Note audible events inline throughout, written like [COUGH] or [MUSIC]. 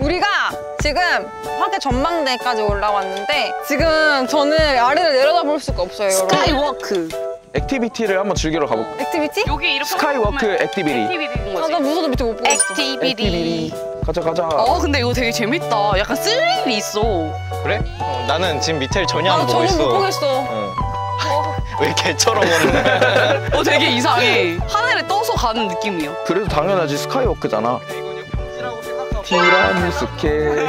우리가 지금 화계 전망대까지 올라왔는데 지금 저는 아래를 내려다볼 수가 없어요 여러분 skywalk. activity를 한번 즐기러 가볼까? activity? 여기 이렇게 skywalk activity. 아. 나 무서워서 밑에 못 보겠어 activity. 가자 가자. 어 근데 이거 되게 재밌다. 약간 스릴이 있어. 그래? 어, 나는 지금 밑에를 전혀 아, 안 보고 저는 못 있어. 보겠어 어. 왜 개처럼 오는 어 되게 이상해. 하늘에 떠서 가는 느낌이야. 그래도 당연하지 skywalk잖아. 티라미수케.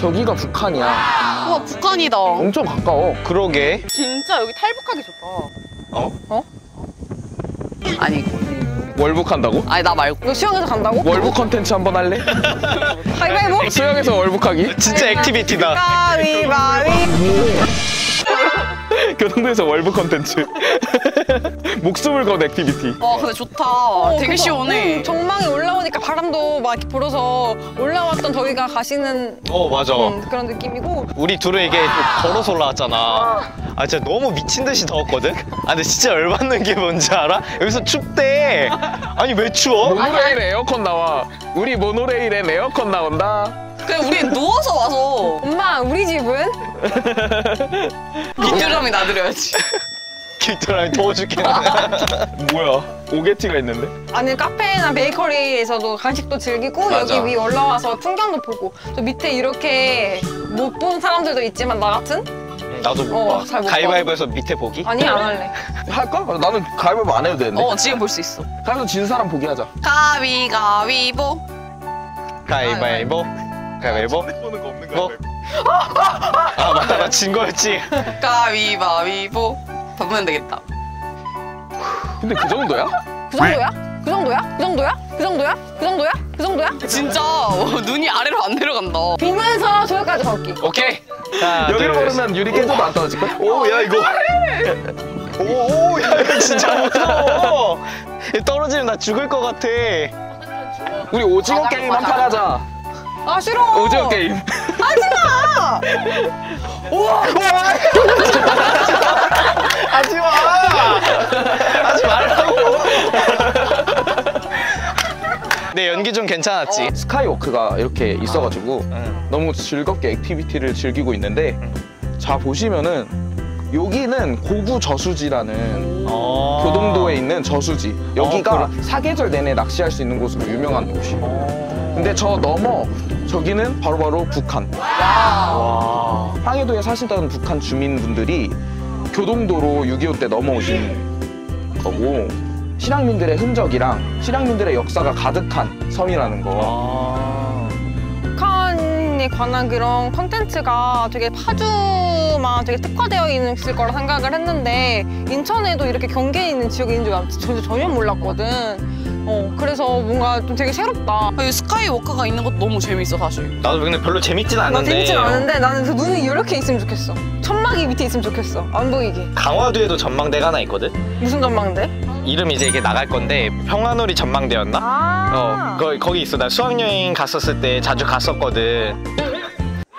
저기가 북한이야. 우와 북한이다. 엄청 가까워. 그러게. 진짜 여기 탈북하기 좋다. 어? 아니 월북한다고? 아니 나 말고. 너 수영해서 간다고? 월북 컨텐츠 한번 할래? 가위바위보? 수영에서 월북하기? 진짜 액티비티다. 가위바위보 교통도에서 월북 컨텐츠. [LAUGHS] [LAUGHS] 목숨을 건 액티비티. 와 근데 좋다. 어, 되게 시원해. 음, 정망이 올라오니까 바람도 막 이렇게 불어서 올라왔던 저희가 가시는 어 맞아. 음, 그런 느낌이고 우리 둘은 이게 걸어서 올라왔잖아. 아 진짜 너무 미친 듯이 더웠거든. 아 근데 진짜 열받는 게 뭔지 알아? 여기서 춥대. 아니 왜 추워? 모노레일에 에어컨 나와. 우리 모노레일엔 에어컨 나온다. 그냥 우리 누워서 와서 엄마 우리 집은? [LAUGHS] 비트람이 나들여야지. [LAUGHS] 길더라 더워 죽겠네. 뭐야? 오게티가 있는데? 아니 카페나 베이커리에서도 간식도 즐기고 맞아. 여기 위 올라와서 풍경도 보고 저 밑에 이렇게 못 본 사람들도 있지만 나 같은? 나도 못 어, 봐. 잘못 봐. 가위바위보에서 밑에 보기? 아니 안 할래 [LAUGHS] 할까? 나는 가위바위보 안 해도 되는데. 어 지금 볼 수 있어. 가위바위보 진 사람 보기 하자. 가위 가위보. 가위바위보. 가위바위보. 뭐? 아 맞다 나 진 거였지. 가위바위보. 더 보면 되겠다. 근데 그 정도야? 그 정도야? 그 정도야? 그 정도야? 그 정도야? 그 정도야? 그 정도야? 진짜 어, [LAUGHS] 눈이 아래로 안 내려간다. 보면서 저기까지 걷기 오케이. 하나, 여기로 둘, 셋. 걸으면 유리 깨져도 안 떨어질걸? 오, 야, 이거. 오, 오, 야, 이거 진짜 무서워. 떨어지면 나 죽을 것 같아. 우리 오징어 게임 한 맞아. 판 하자. 아 싫어 오징어 게임. 하지 마 [LAUGHS] 하지 마! 하지 말라고! 내 연기 좀 괜찮았지? 스카이워크가 이렇게 있어가지고 응. 너무 즐겁게 activity를 즐기고 있는데 자 보시면은 여기는 고구 저수지라는 어. 교동도에 있는 저수지 여기가 어, 사계절 내내 낚시할 수 있는 곳으로 유명한 곳이에요 근데 저 넘어 저기는 바로바로 북한 와. 황해도에 사시던 북한 주민분들이 교동도로 6.25 때 넘어오신 거고 실향민들의 흔적이랑 실향민들의 역사가 가득한 섬이라는 거 아. 북한에 관한 그런 컨텐츠가 되게 파주만 되게 특화되어 있을 거라 생각을 했는데 인천에도 이렇게 경계에 있는 지역이 있는 줄 전혀 몰랐거든 어, 그래서 뭔가 좀 되게 새롭다 여기 스카이워크가 있는 것도 너무 재밌어 사실. 나도 근데 별로 재밌진 나 않는데. 재밌진 않은데 나는 그 눈이 이렇게 있으면 좋겠어 천막이 밑에 있으면 좋겠어 안 보이게 강화도에도 전망대가 하나 있거든? 무슨 전망대? 이름 이제 이게 나갈 건데 평화놀이 전망대였나? 아 어, 거기, 거기 있어. 나 수학여행 갔었을 때 자주 갔었거든.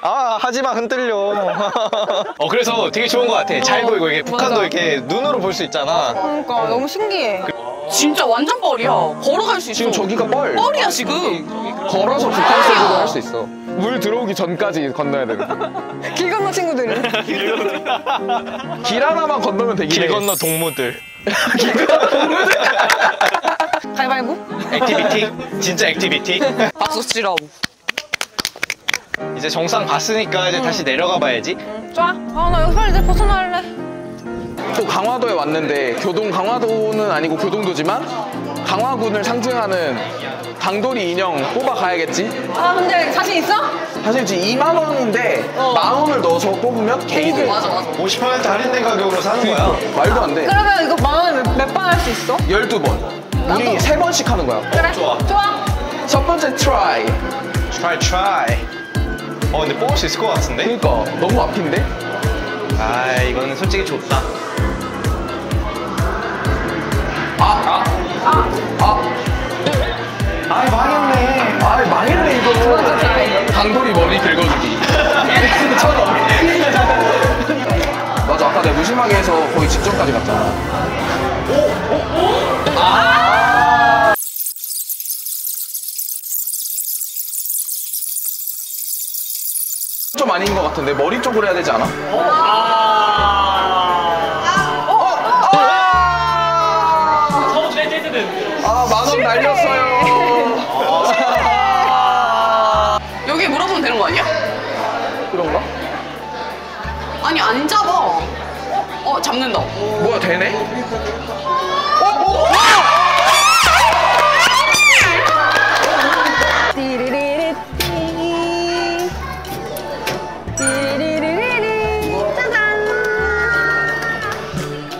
아, 하지마, 흔들려. [LAUGHS] 어, 그래서 되게 좋은 것 같아. 잘 보이고, 이게 북한도 맞아. 이렇게 눈으로 볼 수 있잖아. 그러니까 너무 신기해 진짜 완전 뻘이야. 걸어갈 수 있어. 지금 저기가 뻘 뻘이야 지금. 걸어서 북한 속으로 할 수 있어 물 들어오기 전까지 건너야 되는 길 건너 친구들은 길 하나만 건너면 되긴 길 해 건너 동무들. 가위바위보? activity? 진짜 activity? 박수 치라고. 이제 정상 봤으니까 이제 다시 내려가 봐야지. 좋아 아 나 여기 빨리 이제 벗어날래 또 강화도에 왔는데 교동 강화도는 아니고 교동도지만 강화군을 상징하는 강돌이 인형 뽑아 가야겠지 아 근데 자신 있어? 사실 지금 2만 원인데 만 원을 넣어서 뽑으면 개이득 맞아 맞아. 50% 할인된 가격으로 사는 거야. 말도 안돼 그러면 이거 만 원을 몇번 할 수 있어? 12번 우리 세 번씩 하는 거야 그래 좋아. 좋아 첫 번째 try. Try, try. 어, 근데 뽑을 수 있을 것 같은데? 그러니까 너무 앞인데 아, 이거는 솔직히 좋다. 아, 망했네 아 망했네 이거 강돌이 머리 긁어주기 천원 [LAUGHS] 맞아. 아까 내가 무심하게 해서 거의 직전까지 갔잖아. 좀 아닌 것 같은데 머리 쪽으로 해야 되지 않아? 아, 그런가? 아니 안 잡아. 어 잡는다. 뭐야, 되네? 띠리리리 띠. 띠리리리리. 짜잔.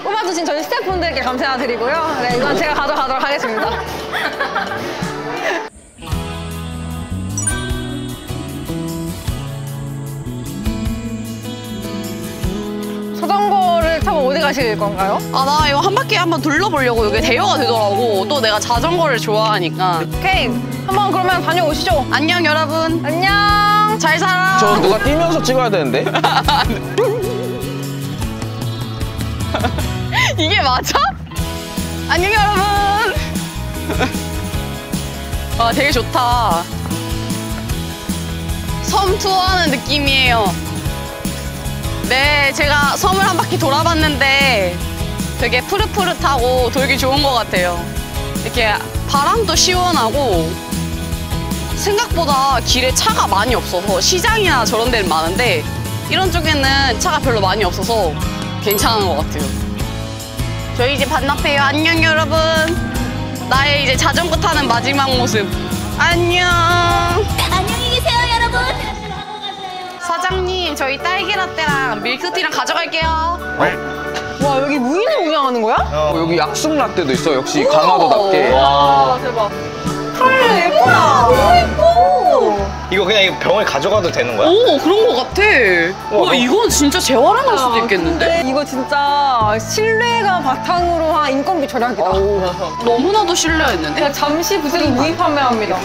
뽑아주신 저희 스태프분들께 감사드리고요. 네, 이건 제가 가져가도록 하겠습니다. [LAUGHS] 가실 건가요? 아 나 이거 한 바퀴 한번 둘러보려고 이게 대여가 되더라고. 또 내가 자전거를 좋아하니까. 오케이. 한번 그러면 다녀오시죠. 안녕 여러분. 안녕. 잘 살아. 저 누가 뛰면서 찍어야 되는데? [LAUGHS] 이게 맞아? 안녕 여러분. 아 되게 좋다. 섬 투어하는 느낌이에요. 네, 제가 섬을 한 바퀴 돌아봤는데 되게 푸릇푸릇하고 돌기 좋은 것 같아요. 이렇게 바람도 시원하고 생각보다 길에 차가 많이 없어서 시장이나 저런 데는 많은데 이런 쪽에는 차가 별로 많이 없어서 괜찮은 것 같아요. 저희 이제 반납해요. 안녕 여러분. 나의 이제 자전거 타는 마지막 모습. 안녕. 사장님, 저희 딸기 라떼랑 밀크티랑 가져갈게요. 와, 여기 무인을 운영하는 거야? 어, 여기 약숙 라떼도 있어. 역시 강화도답게. 와, 대박. 헐, 예쁘다. 너무 예뻐. 이거 그냥 이거 병원에 가져가도 되는 거야? 오, 그런 것 같아. 와, 너- 이건 진짜 재활용할 수도 있겠는데? 근데 이거 진짜 신뢰가 바탕으로 한 인건비 절약이다. [LAUGHS] 너무나도 신뢰했는데? 그냥 잠시 부스를 무인 판매합니다.